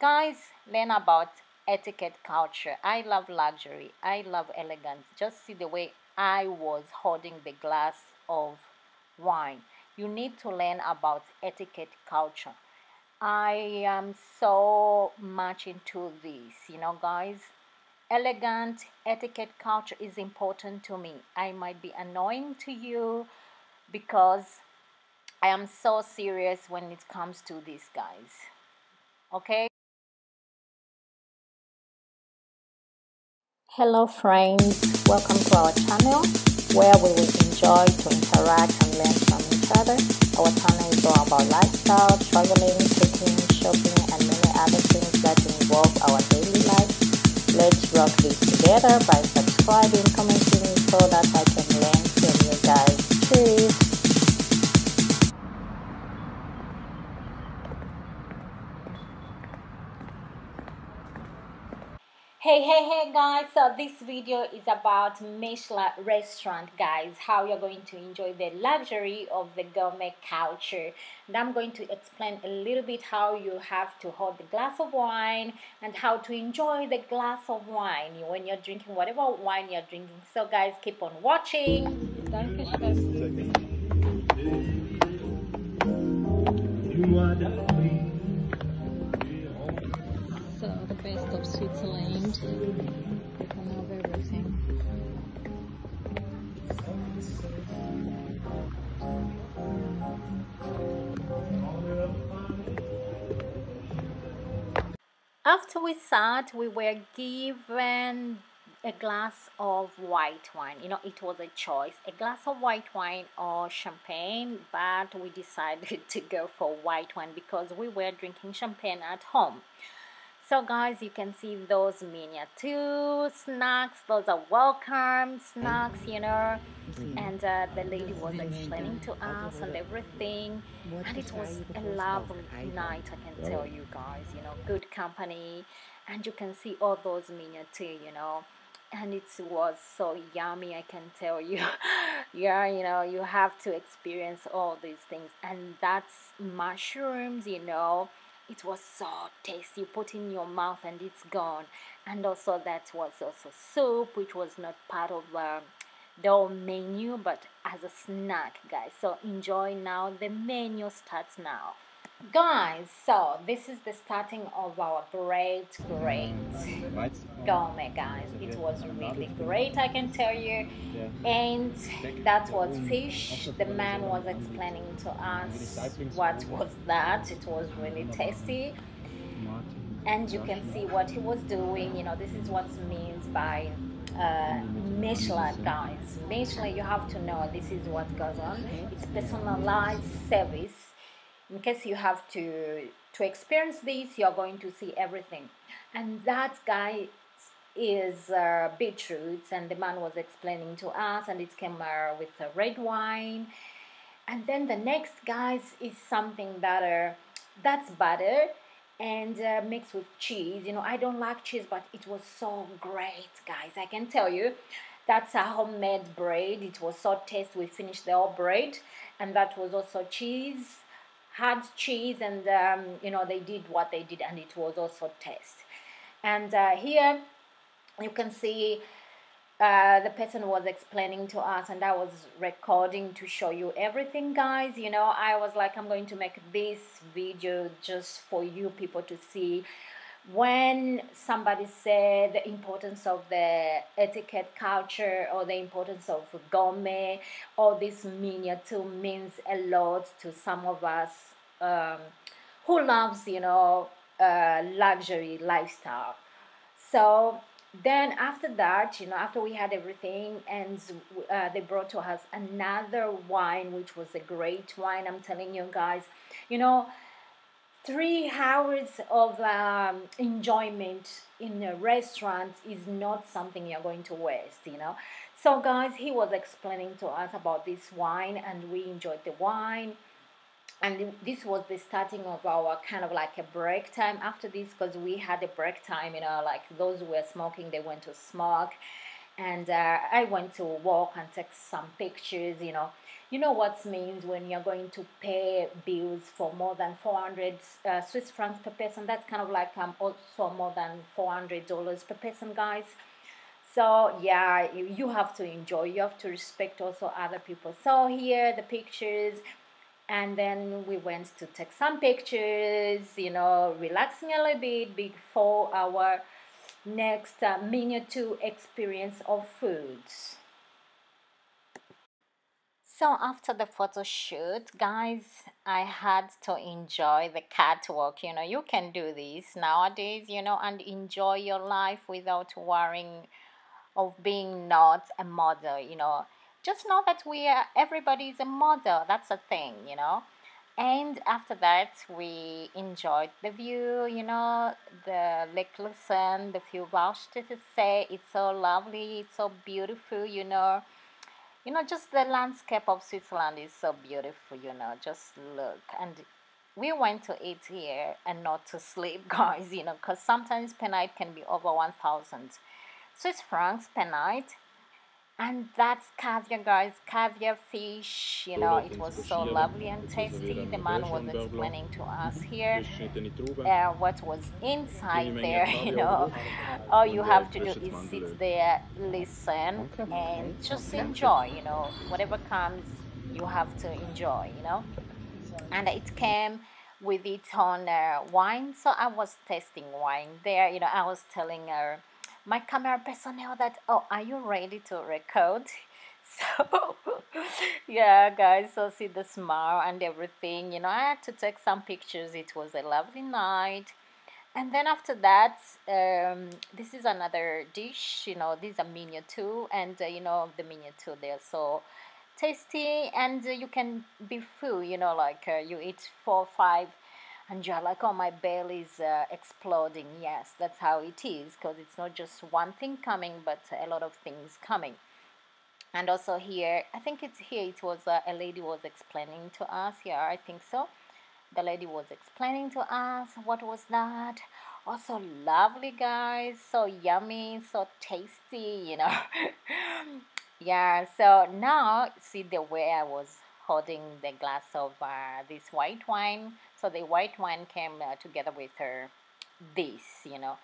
Guys, learn about etiquette culture. I love luxury. I love elegance. Just see the way I was holding the glass of wine. You need to learn about etiquette culture. I am so much into this, you know, guys. Elegant etiquette culture is important to me. I might be annoying to you because I am so serious when it comes to this, guys. Okay? Hello, friends. Welcome to our channel where we will enjoy to interact and learn from each other. Our channel is all about lifestyle, traveling, cooking, shopping, and many other things that involve our daily life. Let's rock this together by subscribing, commenting so that Hey, hey, hey guys, so this video is about Michelin restaurant guys, how you're going to enjoy the luxury of the gourmet culture. And I'm going to explain a little bit how you have to hold the glass of wine and how to enjoy the glass of wine when you're drinking whatever wine you're drinking. So guys, keep on watching. So best of Switzerland. Everything. After we sat, we were given a glass of white wine. You know, it was a choice a glass of white wine or champagne, but we decided to go for white wine because we were drinking champagne at home. So, guys, you can see those miniature snacks, those are welcome snacks, you know. And uh, the lady was explaining to us and everything, and it was a lovely night, I can tell you guys, you know, good company, and you can see all those miniature, you know. And it was so yummy i can tell you. Yeah you know you have to experience all these things. And that's mushrooms you know it was so tasty. You put in your mouth and it's gone. And also that was also soup which was not part of uh, the menu but as a snack guys. So enjoy now. The menu starts now guys so this is the starting of our great great gourmet guys. It was really great i can tell you. And that was fish. The man was explaining to us what was that. It was really tasty. And you can see what he was doing. You know this is what means by uh, Michelin guys. Michelin you have to know this is what goes on. It's personalized service in case you have to to experience this you're going to see everything. And that guy is uh, beetroots and the man was explaining to us and it came uh, with red wine. And then the next guys is something that uh, that's butter and uh, mixed with cheese. You know i don't like cheese but it was so great guys. I can tell you that's a homemade bread. It was so tasty. We finished the whole bread and that was also cheese had cheese and um, you know they did what they did and it was also taste. And uh, here you can see uh, the person was explaining to us and I was recording to show you everything guys. You know I was like I'm going to make this video just for you people to see when somebody said the importance of the etiquette culture or the importance of gourmet all this miniature means a lot to some of us um, who loves you know uh, luxury lifestyle. So then after that you know after we had everything and uh, they brought to us another wine which was a great wine i'm telling you guys. You know three hours of um, enjoyment in a restaurant is not something you're going to waste you know? So guys he was explaining to us about this wine and we enjoyed the wine. And this was the starting of our kind of like a break time after this because we had a break time you know like those who were smoking they went to smoke. And uh, i went to walk and take some pictures you know you know what means when you're going to pay bills for more than 400 uh, Swiss francs per person. That's kind of like um, also more than 400 dollars per person, guys. So yeah, you, have to enjoy. You have to respect also other people. So here the pictures, and then we went to take some pictures. You know, relaxing a little bit before our next uh, to experience of foods. So after the photo shoot, guys, I had to enjoy the catwalk. You know, you can do this nowadays, you know, and enjoy your life without worrying of being not a model, you know. Just know that we are everybody is a model. That's a thing, you know. And after that, we enjoyed the view, you know, the Lake Lucerne, the few of to say it's so lovely, it's so beautiful, you know you know just the landscape of switzerland is so beautiful you know just look. And we went to eat here and not to sleep guys you know because sometimes per night can be over 1000 swiss francs per night and that's caviar guys. Caviar fish you know it was so lovely and tasty. The man was explaining to us here uh, what was inside there you know. all you have to do is sit there listen and just enjoy you know. Whatever comes you have to enjoy you know. And it came with its own uh, wine. So i was tasting wine there you know. I was telling her my camera personnel that oh are you ready to record? So yeah guys so see the smile and everything you know i had to take some pictures it was a lovely night. And then after that um, this is another dish you know these are menu too and uh, you know the menu too they're so tasty and uh, you can be full you know like uh, you eat four five like, oh, my belly is uh, exploding. Yes, that's how it is because it's not just one thing coming, but a lot of things coming. And also here, I think it's here. It was uh, a lady was explaining to us. Yeah, I think so. The lady was explaining to us what was that. Also lovely, guys. So yummy, so tasty. You know. yeah. So now see the way I was holding the glass of uh, this white wine so the white wine came uh, together with her this, you know.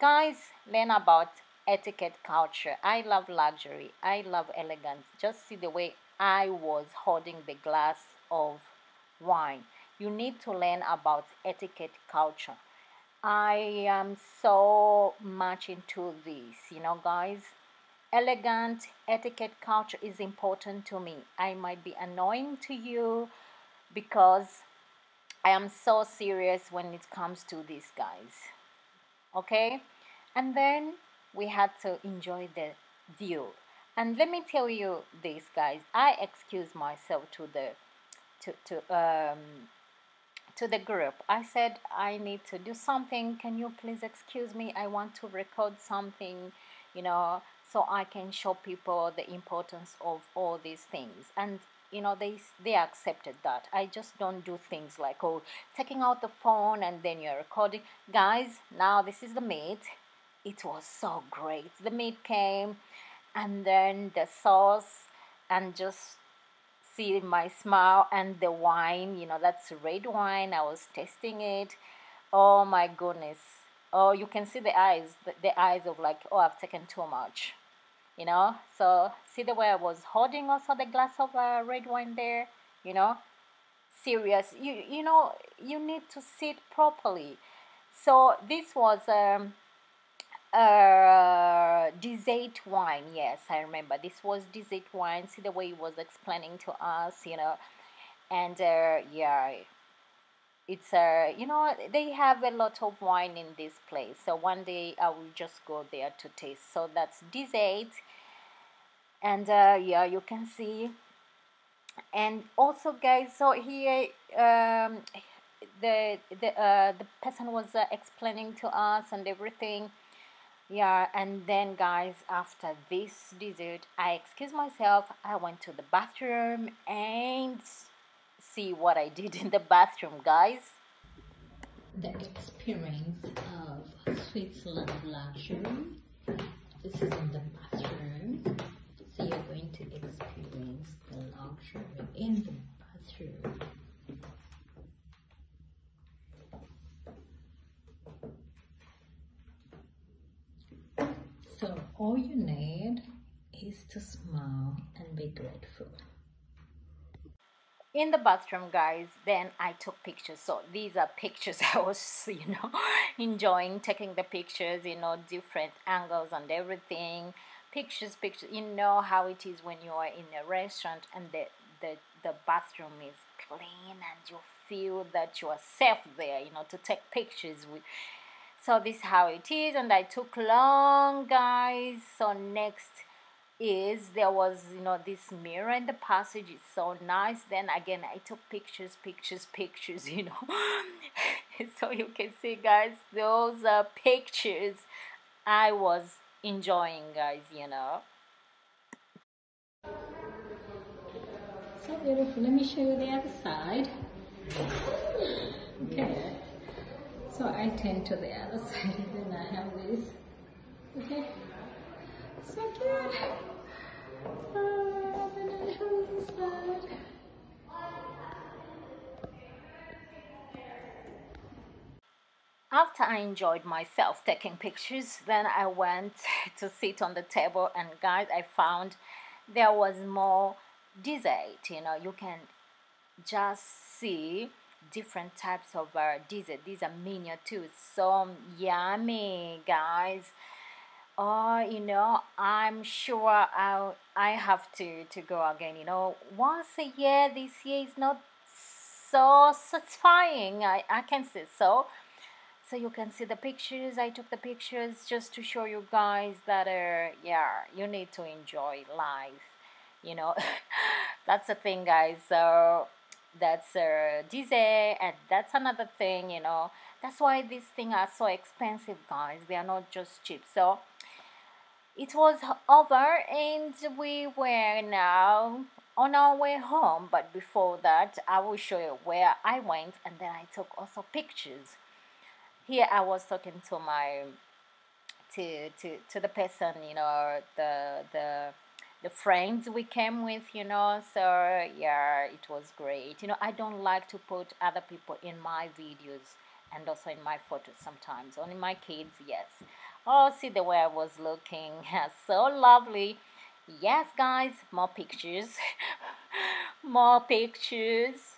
Guys, learn about etiquette culture. I love luxury. I love elegance. Just see the way I was holding the glass of wine. You need to learn about etiquette culture. I am so much into this, you know, guys. Elegant etiquette culture is important to me. I might be annoying to you because I am so serious when it comes to these guys. Okay? And then we had to enjoy the view. And let me tell you this guys, I excused myself to the to to um to the group. I said I need to do something. Can you please excuse me? I want to record something, you know, so I can show people the importance of all these things. And you know they they accepted that. I just don't do things like oh taking out the phone and then you're recording. Guys now this is the meat. It was so great. The meat came and then the sauce and just see my smile and the wine you know that's red wine. I was tasting it. Oh my goodness. Oh you can see the eyes the, the eyes of like oh i've taken too much you know? So see the way i was holding also the glass of uh, red wine there you know? Serious. You you know you need to sit properly. So this was um uh dessert wine yes i remember. This was dessert wine. See the way he was explaining to us you know? And uh, yeah it's uh, you know they have a lot of wine in this place. So one day i will just go there to taste. So that's dessert and uh, yeah you can see. And also guys so here um, the the uh, the person was uh, explaining to us and everything. Yeah and then guys after this dessert i excused myself. I went to the bathroom and see what i did in the bathroom guys. The experience of switzerland luxury. This is in the bathroom to experience the luxury in the bathroom. So all you need is to smile and be grateful. in the bathroom guys then i took pictures so these are pictures i was you know enjoying taking the pictures you know different angles and everything pictures pictures you know how it is when you are in a restaurant and the the, the bathroom is clean and you feel that you are safe there you know to take pictures with. So this is how it is and i took long guys. So next is there was you know this mirror in the passage. It's so nice. Then again i took pictures pictures pictures you know. So you can see guys those are pictures. I was enjoying guys you know So beautiful. Let me show you the other side. Mm-hmm. Okay. So I tend to the other side and then I have this. Okay. So cute. Oh, then I have this side. After I enjoyed myself taking pictures, then I went to sit on the table, and guys, I found there was more dessert. You know, you can just see different types of uh, dessert. These are miniature too, so yummy, guys. Oh, you know, I'm sure I I have to to go again. You know, once a year. This year is not so satisfying. I I can say so so you can see the pictures. I took the pictures just to show you guys that uh, yeah you need to enjoy life you know. That's the thing guys. So that's uh, dessert and that's another thing you know. That's why these things are so expensive guys. They are not just cheap. So it was over and we were now on our way home. But before that i will show you where i went and then i took also pictures here I was talking to my to to to the person you know the the the friends we came with you know so yeah it was great. You know I don't like to put other people in my videos and also in my photos sometimes. Only my kids yes. Oh see the way I was looking. So lovely. Yes guys more pictures. More pictures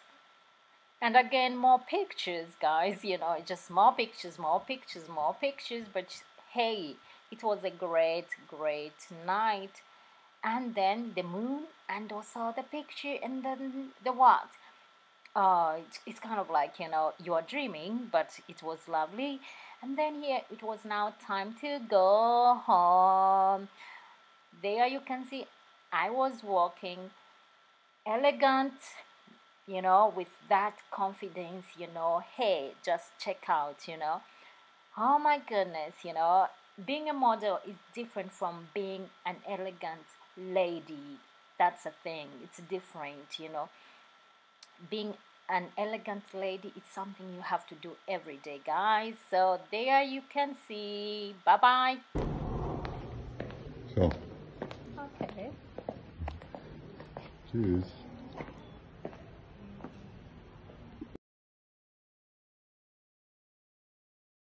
and again more pictures guys you know just more pictures more pictures more pictures but hey it was a great great night. And then the moon and also the picture and then the what? Uh it's, it's kind of like you know you are dreaming but it was lovely. And then here it was now time to go home. There you can see i was walking elegant you know, with that confidence, you know, hey, just check out, you know. Oh my goodness, you know, being a model is different from being an elegant lady. That's a thing, it's different, you know. Being an elegant lady is something you have to do every day, guys. So, there you can see. Bye bye. So, Okay. cheers.